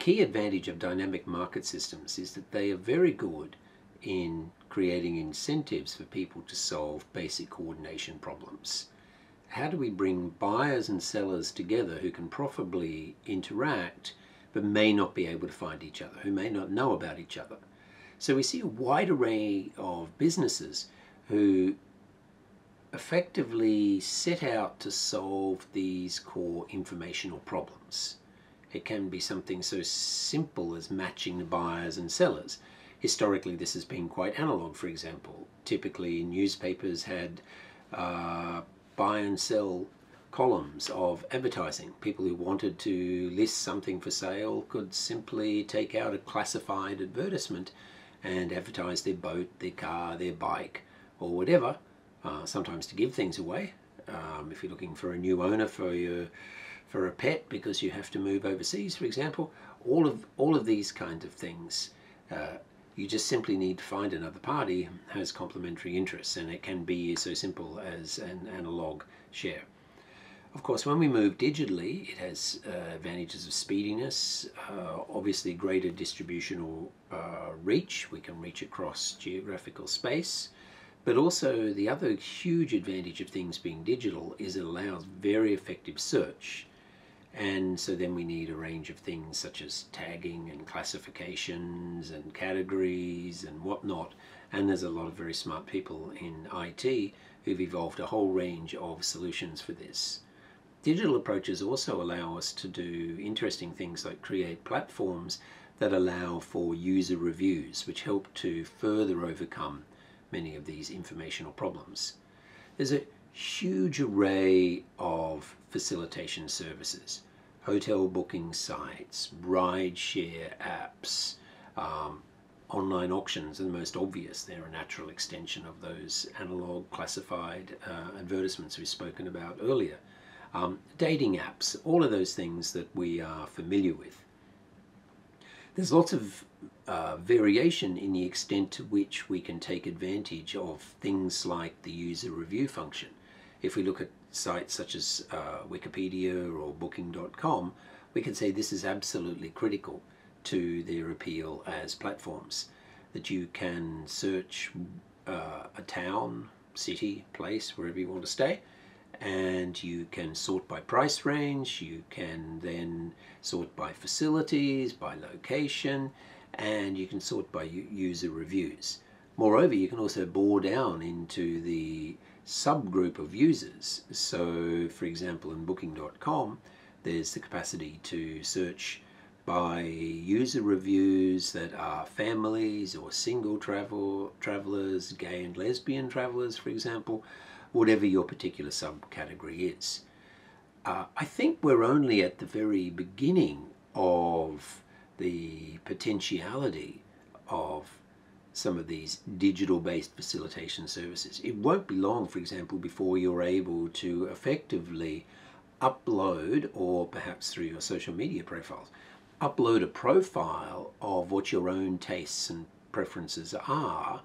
key advantage of dynamic market systems is that they are very good in creating incentives for people to solve basic coordination problems. How do we bring buyers and sellers together who can profitably interact but may not be able to find each other, who may not know about each other? So we see a wide array of businesses who effectively set out to solve these core informational problems. It can be something so simple as matching the buyers and sellers. Historically, this has been quite analog, for example. Typically, newspapers had uh, buy and sell columns of advertising. People who wanted to list something for sale could simply take out a classified advertisement and advertise their boat, their car, their bike, or whatever uh, sometimes to give things away. Um, if you're looking for a new owner for your for a pet because you have to move overseas, for example, all of all of these kinds of things, uh, you just simply need to find another party has complementary interests, and it can be so simple as an analog share. Of course, when we move digitally, it has uh, advantages of speediness, uh, obviously greater distributional uh, reach. We can reach across geographical space. But also the other huge advantage of things being digital is it allows very effective search. And so then we need a range of things such as tagging and classifications and categories and whatnot. And there's a lot of very smart people in IT who've evolved a whole range of solutions for this. Digital approaches also allow us to do interesting things like create platforms that allow for user reviews, which help to further overcome many of these informational problems. There's a huge array of facilitation services, hotel booking sites, ride share apps, um, online auctions are the most obvious. They're a natural extension of those analog classified uh, advertisements we've spoken about earlier. Um, dating apps, all of those things that we are familiar with. There's lots of uh, variation in the extent to which we can take advantage of things like the user review function. If we look at sites such as uh, Wikipedia or Booking.com, we can say this is absolutely critical to their appeal as platforms. That you can search uh, a town, city, place, wherever you want to stay, and you can sort by price range, you can then sort by facilities, by location, and you can sort by user reviews. Moreover, you can also bore down into the subgroup of users. So, for example, in Booking.com, there's the capacity to search by user reviews that are families or single travel travelers, gay and lesbian travelers, for example, whatever your particular subcategory is. Uh, I think we're only at the very beginning of the potentiality of some of these digital-based facilitation services. It won't be long, for example, before you're able to effectively upload, or perhaps through your social media profiles, upload a profile of what your own tastes and preferences are,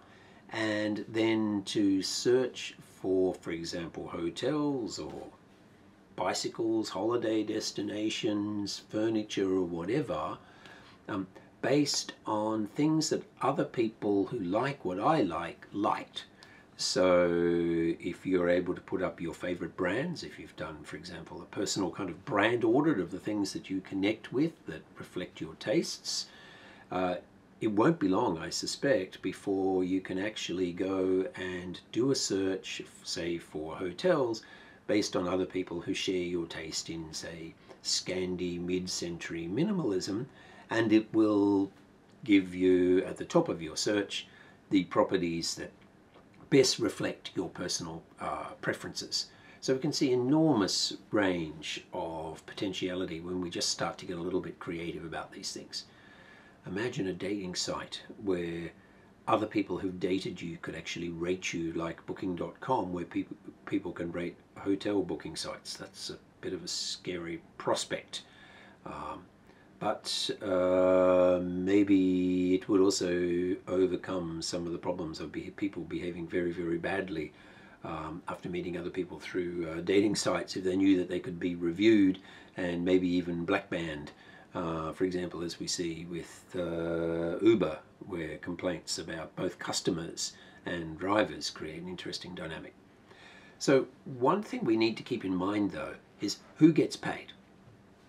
and then to search for, for example, hotels or bicycles, holiday destinations, furniture, or whatever, um, based on things that other people who like what I like liked. So if you're able to put up your favorite brands, if you've done, for example, a personal kind of brand audit of the things that you connect with that reflect your tastes, uh, it won't be long, I suspect, before you can actually go and do a search, say, for hotels based on other people who share your taste in, say, Scandi mid-century minimalism and it will give you at the top of your search the properties that best reflect your personal uh, preferences. So we can see enormous range of potentiality when we just start to get a little bit creative about these things. Imagine a dating site where other people who've dated you could actually rate you like booking.com where people people can rate hotel booking sites. That's a bit of a scary prospect. Um, but uh, maybe it would also overcome some of the problems of be people behaving very, very badly um, after meeting other people through uh, dating sites if they knew that they could be reviewed and maybe even black banned Uh, for example, as we see with uh, Uber, where complaints about both customers and drivers create an interesting dynamic. So one thing we need to keep in mind though is who gets paid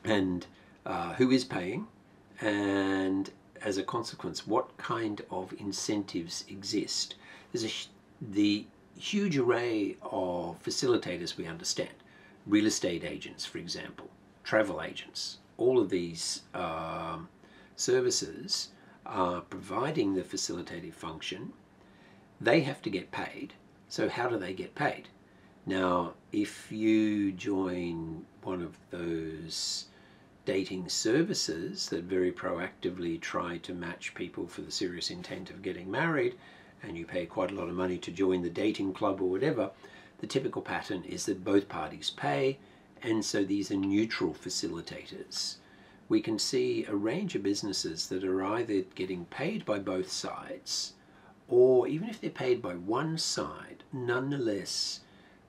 and uh, who is paying and as a consequence what kind of incentives exist. There's a, the huge array of facilitators we understand. Real estate agents, for example, travel agents, all of these um, services are providing the facilitative function. They have to get paid. So how do they get paid? Now, if you join one of those dating services that very proactively try to match people for the serious intent of getting married, and you pay quite a lot of money to join the dating club or whatever, the typical pattern is that both parties pay, and so these are neutral facilitators. We can see a range of businesses that are either getting paid by both sides, or even if they're paid by one side, nonetheless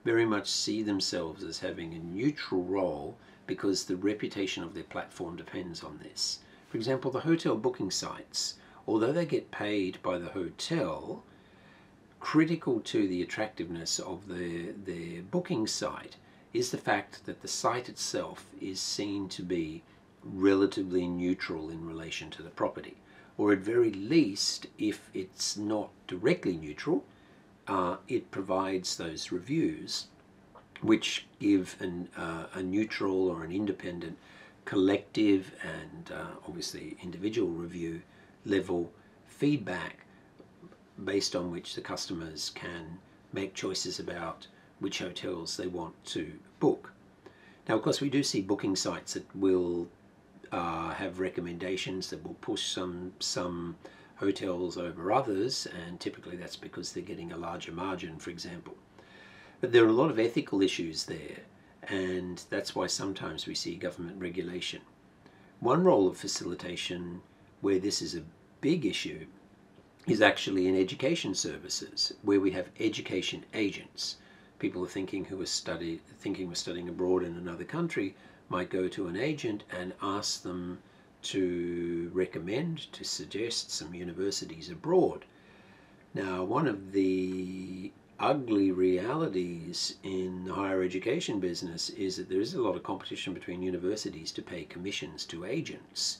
very much see themselves as having a neutral role because the reputation of their platform depends on this. For example, the hotel booking sites, although they get paid by the hotel, critical to the attractiveness of the, the booking site is the fact that the site itself is seen to be relatively neutral in relation to the property. Or at very least, if it's not directly neutral, uh, it provides those reviews which give an, uh, a neutral or an independent collective and uh, obviously individual review level feedback based on which the customers can make choices about which hotels they want to book. Now, of course, we do see booking sites that will uh, have recommendations that will push some some hotels over others, and typically that's because they're getting a larger margin, for example. But there are a lot of ethical issues there, and that's why sometimes we see government regulation. One role of facilitation where this is a big issue is actually in education services, where we have education agents. People are thinking who are study, thinking of studying abroad in another country might go to an agent and ask them to recommend, to suggest some universities abroad. Now, one of the ugly realities in the higher education business is that there is a lot of competition between universities to pay commissions to agents.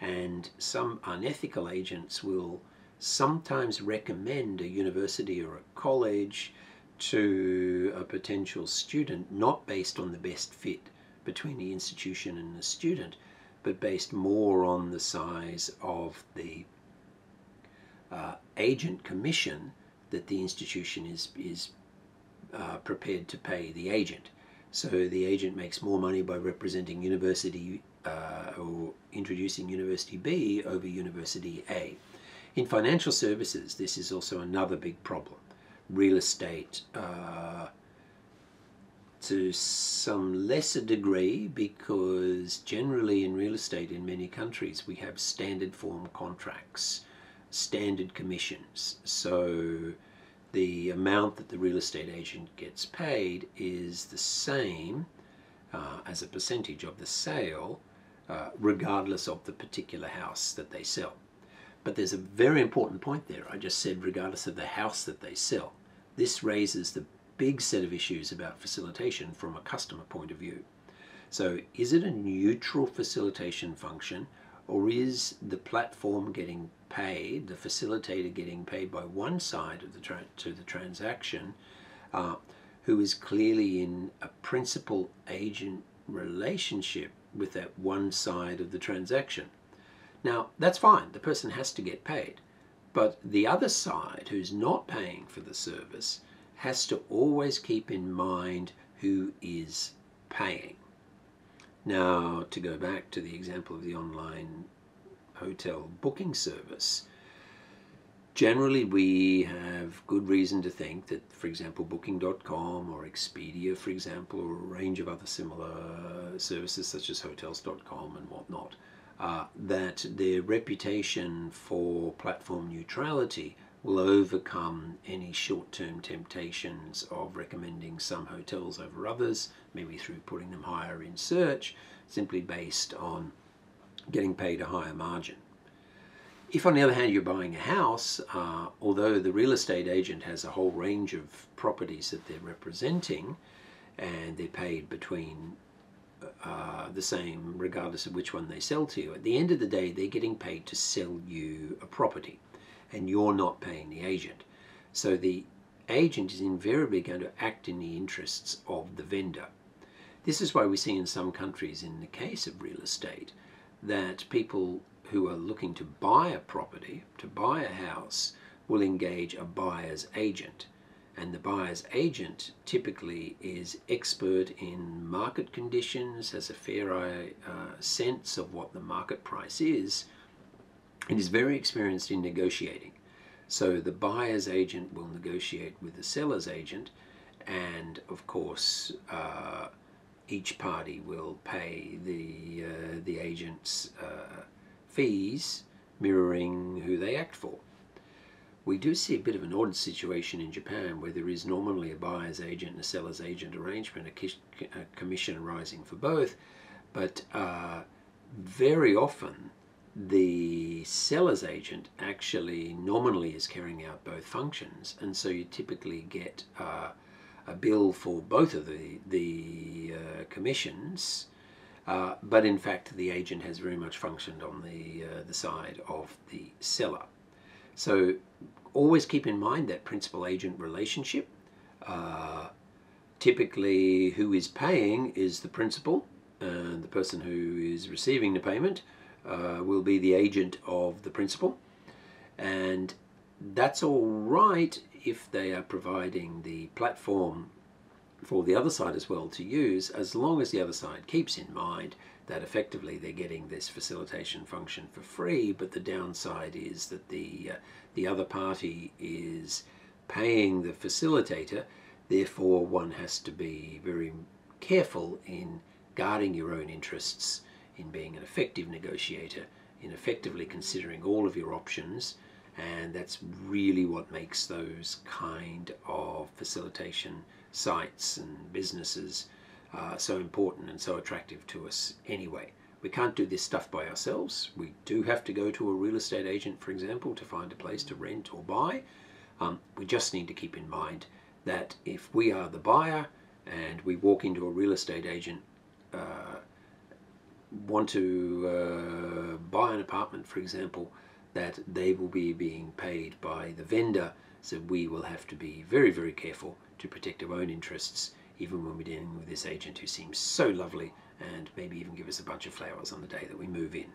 And some unethical agents will sometimes recommend a university or a college to a potential student not based on the best fit between the institution and the student, but based more on the size of the uh, agent commission that the institution is, is uh, prepared to pay the agent. So the agent makes more money by representing university uh, or introducing University B over University A. In financial services, this is also another big problem. Real estate, uh, to some lesser degree because generally in real estate in many countries we have standard form contracts, standard commissions. So the amount that the real estate agent gets paid is the same uh, as a percentage of the sale uh, regardless of the particular house that they sell. But there's a very important point there. I just said regardless of the house that they sell. This raises the big set of issues about facilitation from a customer point of view. So is it a neutral facilitation function or is the platform getting paid, the facilitator getting paid by one side of the to the transaction uh, who is clearly in a principal agent relationship with that one side of the transaction. Now, that's fine, the person has to get paid. But the other side, who's not paying for the service, has to always keep in mind who is paying. Now, to go back to the example of the online hotel booking service, generally we have good reason to think that, for example, Booking.com or Expedia, for example, or a range of other similar services such as Hotels.com and whatnot, uh, that their reputation for platform neutrality will overcome any short-term temptations of recommending some hotels over others, maybe through putting them higher in search, simply based on getting paid a higher margin. If, on the other hand, you're buying a house, uh, although the real estate agent has a whole range of properties that they're representing, and they're paid between uh, the same regardless of which one they sell to you, at the end of the day, they're getting paid to sell you a property, and you're not paying the agent. So the agent is invariably going to act in the interests of the vendor. This is why we see in some countries, in the case of real estate, that people who are looking to buy a property, to buy a house, will engage a buyer's agent. And the buyer's agent typically is expert in market conditions, has a fair uh, sense of what the market price is, and is very experienced in negotiating. So the buyer's agent will negotiate with the seller's agent, and of course, uh, each party will pay the uh, the agent's uh, fees mirroring who they act for. We do see a bit of an odd situation in Japan where there is normally a buyer's agent and a seller's agent arrangement, a, commission arising for both, but uh, very often the seller's agent actually nominally is carrying out both functions, and so you typically get uh, a bill for both of the the uh, commissions uh, but in fact, the agent has very much functioned on the, uh, the side of the seller. So always keep in mind that principal-agent relationship. Uh, typically, who is paying is the principal, and the person who is receiving the payment uh, will be the agent of the principal. And that's all right if they are providing the platform for the other side as well to use as long as the other side keeps in mind that effectively they're getting this facilitation function for free but the downside is that the uh, the other party is paying the facilitator therefore one has to be very careful in guarding your own interests in being an effective negotiator in effectively considering all of your options and that's really what makes those kind of facilitation sites and businesses uh, so important and so attractive to us anyway. We can't do this stuff by ourselves. We do have to go to a real estate agent, for example, to find a place to rent or buy. Um, we just need to keep in mind that if we are the buyer and we walk into a real estate agent, uh, want to uh, buy an apartment, for example, that they will be being paid by the vendor. So we will have to be very, very careful to protect our own interests, even when we're dealing with this agent who seems so lovely and maybe even give us a bunch of flowers on the day that we move in.